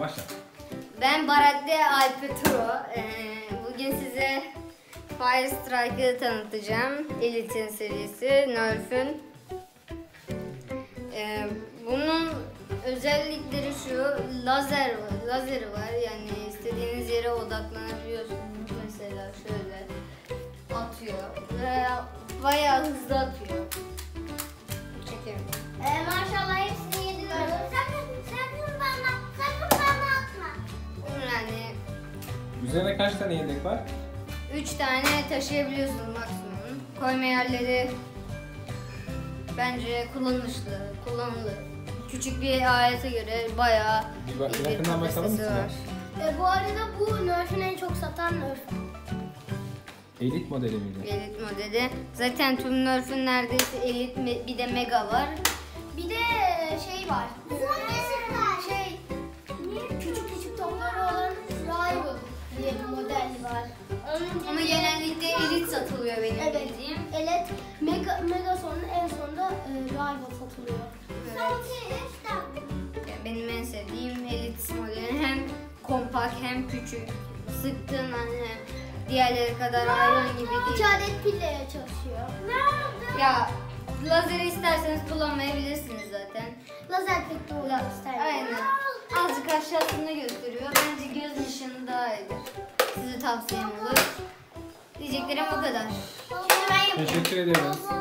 Başla. Ben Baratli Alpetro. Ee, bugün size Fire Strike'ı tanıtacağım. Elite'in serisi, Nerf'ün. Ee, bunun özellikleri şu, lazer var, lazeri var. Yani istediğiniz yere odaklanabiliyorsunuz. Mesela şöyle atıyor ve bayağı hızlı atıyor. Üzerine kaç tane yedek var? 3 tane taşıyabiliyorsunuz maksimum. Koyma yerleri bence kullanışlı, kullanılır. Küçük bir alete göre bayağı Bir bak- iyi bir yakından bakalım kapasitesi mı? var. Ee, bu arada bu Nerf'ün en çok satan Nerf. Elit modeli miydi? Elit modeli. Zaten tüm Nerf'ün neredeyse elit me- bir de mega var. Bir de şey var. Şey, satılıyor benim Evet. bildiğim. Evet. Mega, Mega sonunda en sonunda e, Rival satılıyor. Yani Benim en sevdiğim elit modeli hem kompakt hem küçük. Sıktığın hani diğerleri kadar iron gibi değil. adet pille çalışıyor. Ya lazeri isterseniz kullanmayabilirsiniz zaten. Lazer pek de La- olmak ister. Aynen. Azıcık aşağısını gösteriyor. Bence göz nişanı daha iyidir. Size tavsiyem olur. Bu kadar. Teşekkür ediyoruz.